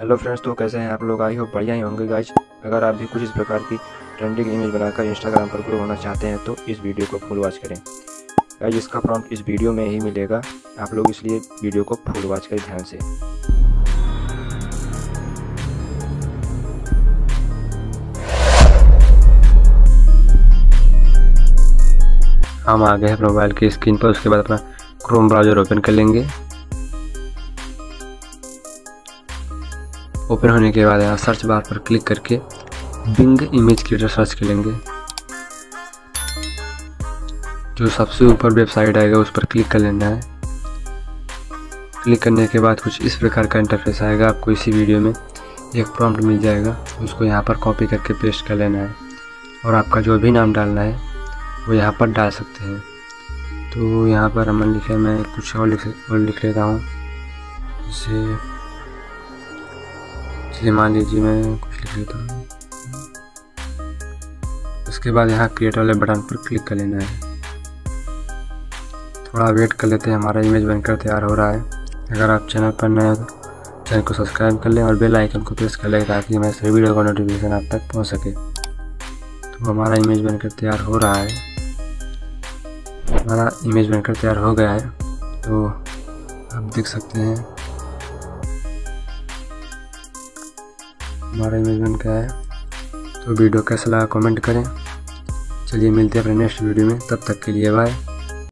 Hello friends तो कैसे हैं आप लोग? आई हो बढ़िया ही होंगे गाइज़ अगर आप भी कुछ इस प्रकार की ट्रेंडिंग इमेज बनाकर इंस्टाग्राम पर ग्रो होना चाहते हैं तो इस वीडियो को फुल वॉच करें। गाइज़ इसका प्रॉम्प्ट इस वीडियो में ही मिलेगा। आप लोग इसलिए वीडियो को फुल वॉच करें ध्यान से। हम आ गए हैं मोबाइल की स्क्रीन पर, उसके बाद अपना क्रोम ब्राउज़र ओपन कर लेंगे। ओपन होने के बाद यहाँ सर्च बार पर क्लिक करके बिंग इमेज क्रिएटर सर्च कर लेंगे जो सबसे ऊपर वेबसाइट आएगा उस पर क्लिक कर लेना है। क्लिक करने के बाद कुछ इस प्रकार का इंटरफेस आएगा आपको इसी वीडियो में। एक प्रॉम्प्ट मिल जाएगा, उसको यहाँ पर कॉपी करके पेस्ट कर लेना है। और आपका जो भी नाम डालना है, वो यहाँ पर डाल सकते हैं। तो यहाँ पर अमन लिखे, मैं कुछ और लिख और लिख लेता हूँ। जैसे चलिए मान लीजिए मैं कुछ लिख लेता हूँ। उसके बाद यहाँ क्रिएट वाले बटन पर क्लिक कर लेना है। थोड़ा वेट कर लेते हैं, हमारा इमेज बनकर तैयार हो रहा है। अगर आप चैनल पर नए हो तो चैनल को सब्सक्राइब कर लें और बेल आइकन को प्रेस कर लें ताकि हमारे सभी वीडियो का नोटिफिकेशन आप तक पहुँच सके। तो हमारा इमेज बनकर तैयार हो रहा है। हमारा इमेज बनकर तैयार हो गया है। तो आप देख सकते हैं हमारा इमेज क्या है। तो वीडियो कैसा लगा कमेंट करें। चलिए मिलते हैं अपने नेक्स्ट वीडियो में। तब तक के लिए बाय